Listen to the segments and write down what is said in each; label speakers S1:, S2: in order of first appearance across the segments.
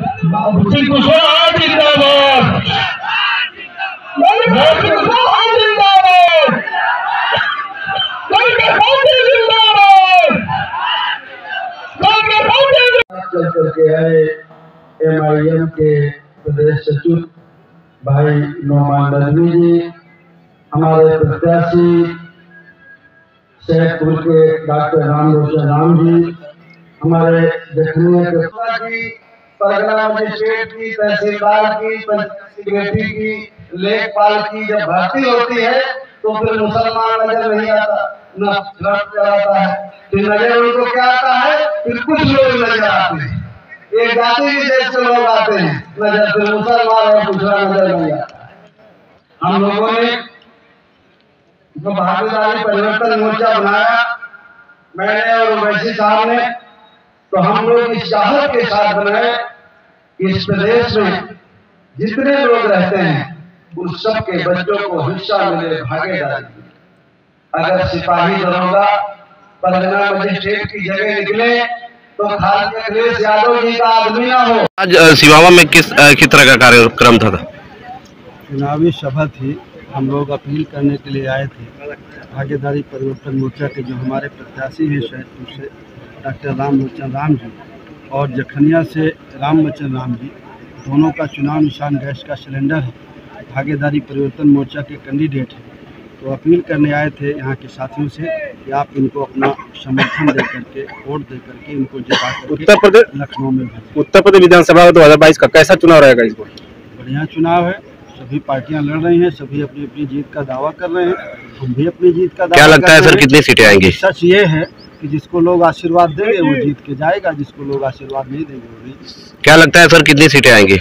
S1: कुशवाहा जिंदाबाद। कुशवाहा जिंदाबाद।
S2: चल करके आए एमआईएम के प्रदेश सचिव भाई नोमान नदवी जी, हमारे प्रत्याशी शेखपुर के डॉक्टर राम रोशन राम जी, हमारे जखनिया की
S3: परगना मजिस्ट्रेट की, तहसीलदार की सेक्रेटरी की लेखपाल की जब भर्ती होती है तो फिर मुसलमान नज़र नहीं आता नज़र उनको क्या आता है? फिर कुछ लोग नज़र आते हैं। जाति लोग आते हैं, नज़र फिर मुसलमान और दूसरा नज़र नहीं आता। हम लोगों ने भागीदारी परिवर्तन मोर्चा बनाया, मैंने और वैसी साहब ने तो हम लोग इस चाहत के साथ बनाए इस प्रदेश में जितने लोग रहते हैं उन सब के बच्चों को हिस्सा मिले भागीदारी। अगर सिपाही दरोगा परगना मजिस्ट्रेट की जगह निकले तो अखिलेश यादव जी का आदमी ना हो
S4: आज सिवावा में किस किस तरह का कार्यक्रम था, था?
S5: चुनावी सभा थी हम लोग अपील करने के लिए आए थे भागीदारी परिवर्तन मोर्चा के जो हमारे प्रत्याशी हैं से डॉक्टर राम लोचन राम जी और जखनिया से राम बच्चन राम जी दोनों का चुनाव निशान गैस का सिलेंडर है। भागीदारी परिवर्तन मोर्चा के कैंडिडेट हैं। तो अपील करने आए थे यहाँ के साथियों से कि आप इनको अपना समर्थन दे करके वोट दे करके इनको जिता
S4: उत्तर प्रदेश
S5: लखनऊ में
S4: उत्तर प्रदेश विधानसभा दो हज़ार बाईस का कैसा चुनाव रहेगा इस बार?
S5: बढ़िया चुनाव है। सभी पार्टियाँ लड़ रही हैं सभी अपनी अपनी जीत का दावा कर रहे हैं। हम भी अपनी जीत का दावा
S4: क्या लगता है सर कितनी सीटें आएँगी?
S5: सच ये है। कि जिसको लोग आशीर्वाद देंगे वो जीत के जाएगा जिसको लोग आशीर्वाद नहीं देंगे वो नहीं
S4: क्या लगता है सर कितनी सीटें आएँगी?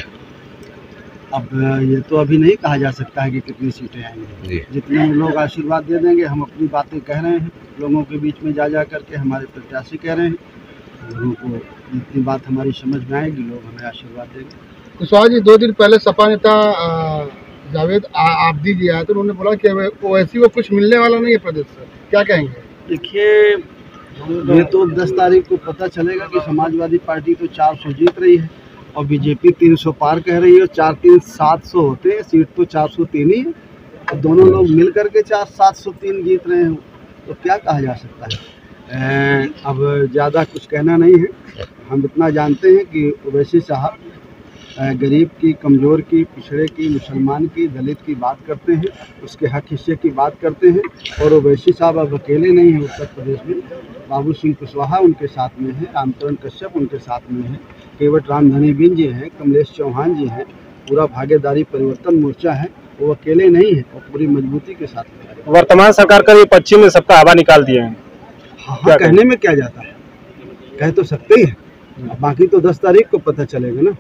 S5: अब ये तो अभी नहीं कहा जा सकता है कि कितनी सीटें आएँगी। जितने लोग आशीर्वाद दे देंगे हम अपनी बातें कह रहे हैं लोगों के बीच में जा जा करके हमारे प्रत्याशी कह रहे हैं। लोगों को जितनी बात हमारी समझ में आएगी लोग हमें आशीर्वाद देंगे।
S6: कुशवाहा जी दो दिन पहले सपा नेता जावेद आ- आबदी जी आए थे उन्होंने बोला कि ओवैसी को कुछ मिलने वाला नहीं है प्रदेश से। क्या कहेंगे?
S5: देखिए ये तो 10 तारीख को पता चलेगा कि समाजवादी पार्टी तो 400 जीत रही है और बीजेपी 300 पार कह रही है और चार तीन सात सौ होते हैं, सीट तो 403 ही है। तो दोनों लोग मिल करके चार सात सौ तीन जीत रहे हैं। तो क्या कहा जा सकता है? अब ज़्यादा कुछ कहना नहीं है। हम इतना जानते हैं कि ओवैसी साहब गरीब की कमज़ोर की पिछड़े की मुसलमान की दलित की बात करते हैं उसके हक हिस्से की बात करते हैं और ओवैसी साहब अब अकेले नहीं हैं उत्तर प्रदेश में। बाबू सिंह कुशवाहा उनके साथ में है रामचरण कश्यप उनके साथ में है केवट राम धनी बिन जी हैं कमलेश चौहान जी हैं पूरा भागीदारी परिवर्तन मोर्चा है वो अकेले नहीं है और पूरी मजबूती के साथ
S4: वर्तमान सरकार का ये पश्चिम में सबका हवा निकाल दिए हैं।
S5: हाँ हाँ, कहने में क्या जाता है? कह तो सकते ही हैं। बाकी तो दस तारीख को पता चलेगा ना।